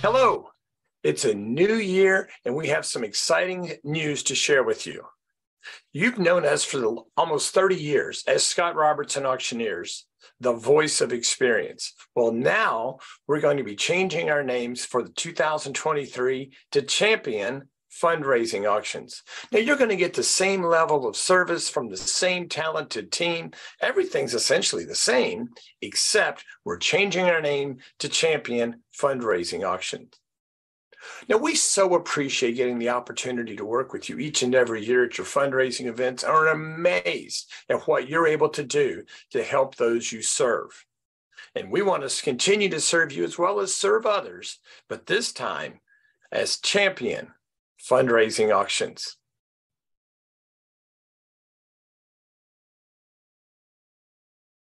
Hello, it's a new year and we have some exciting news to share with you. You've known us for the, almost 30 years as Scott Robertson Auctioneers, the voice of experience. Well, now we're going to be changing our names for the 2023 to Champion fundraising auctions. Now, you're going to get the same level of service from the same talented team. Everything's essentially the same, except we're changing our name to Champion Fundraising Auctions. Now, we so appreciate getting the opportunity to work with you each and every year at your fundraising events and are amazed at what you're able to do to help those you serve. And we want to continue to serve you as well as serve others, but this time as champion fundraising auctions.